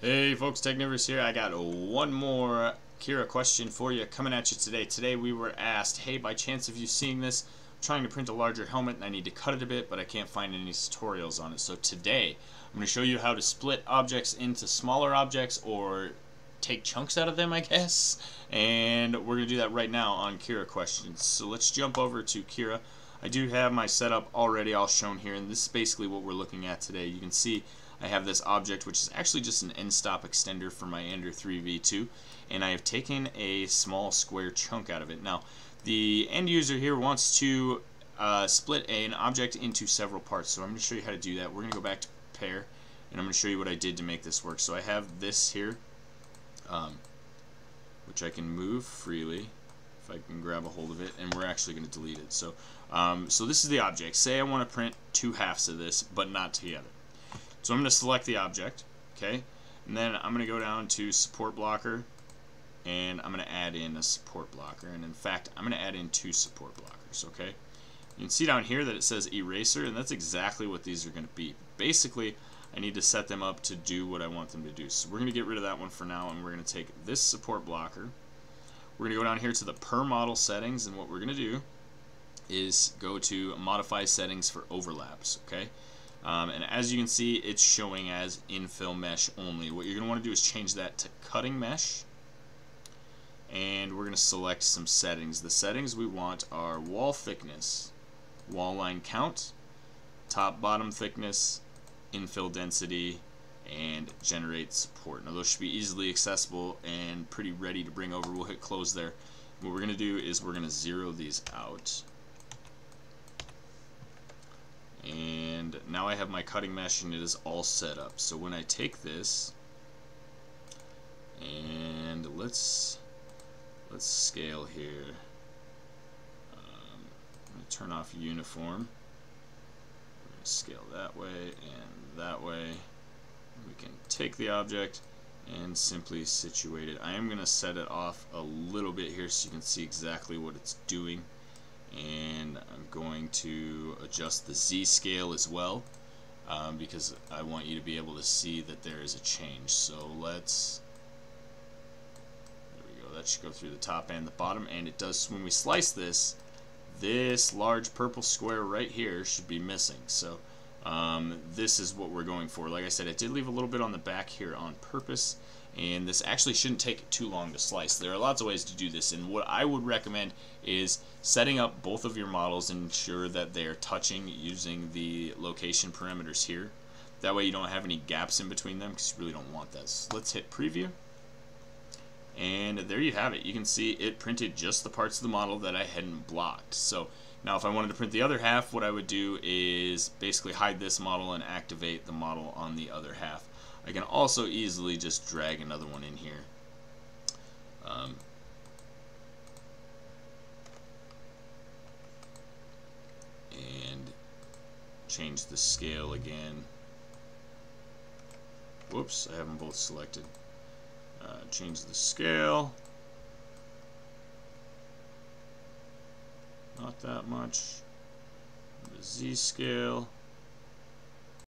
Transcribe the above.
Hey folks, Technivorous here. I got one more Cura question for you coming at you today. Today we were asked, hey, by chance of you seeing this, I'm trying to print a larger helmet and I need to cut it a bit, but I can't find any tutorials on it. So today, I'm going to show you how to split objects into smaller objects or take chunks out of them, I guess. And we're going to do that right now on Cura questions. So let's jump over to Cura. I do have my setup already all shown here, and this is basically what we're looking at today. You can see I have this object which is actually just an end stop extender for my Ender 3 V2 and I have taken a small square chunk out of it. Now the end user here wants to uh, split an object into several parts so I'm going to show you how to do that. We're going to go back to pair, and I'm going to show you what I did to make this work. So I have this here um, which I can move freely I can grab a hold of it and we're actually going to delete it. So, um, so this is the object. Say I want to print two halves of this but not together. So I'm going to select the object, okay, and then I'm going to go down to support blocker, and I'm going to add in a support blocker, and in fact, I'm going to add in two support blockers, okay. You can see down here that it says eraser, and that's exactly what these are going to be. Basically, I need to set them up to do what I want them to do. So we're going to get rid of that one for now, and we're going to take this support blocker. We're going to go down here to the per model settings, and what we're going to do is go to modify settings for overlaps, okay. Um, and as you can see, it's showing as infill mesh only. What you're going to want to do is change that to cutting mesh. And we're going to select some settings. The settings we want are wall thickness, wall line count, top bottom thickness, infill density, and generate support. Now those should be easily accessible and pretty ready to bring over. We'll hit close there. What we're going to do is we're going to zero these out. and now I have my cutting mesh and it is all set up so when I take this and let's let's scale here um, I'm going to turn off uniform scale that way and that way we can take the object and simply situate it. I am going to set it off a little bit here so you can see exactly what it's doing. And I'm going to adjust the Z scale as well um, because I want you to be able to see that there is a change. So let's there we go. That should go through the top and the bottom. And it does when we slice this this large purple square right here should be missing. So um, this is what we're going for like I said it did leave a little bit on the back here on purpose and this actually shouldn't take too long to slice. There are lots of ways to do this and what I would recommend is setting up both of your models and ensure that they are touching using the location parameters here. That way you don't have any gaps in between them because you really don't want that. So let's hit preview and there you have it. You can see it printed just the parts of the model that I hadn't blocked. So now if I wanted to print the other half, what I would do is basically hide this model and activate the model on the other half. I can also easily just drag another one in here. Um, and change the scale again. Whoops, I have them both selected. Uh, change the scale. Not that much. The Z scale.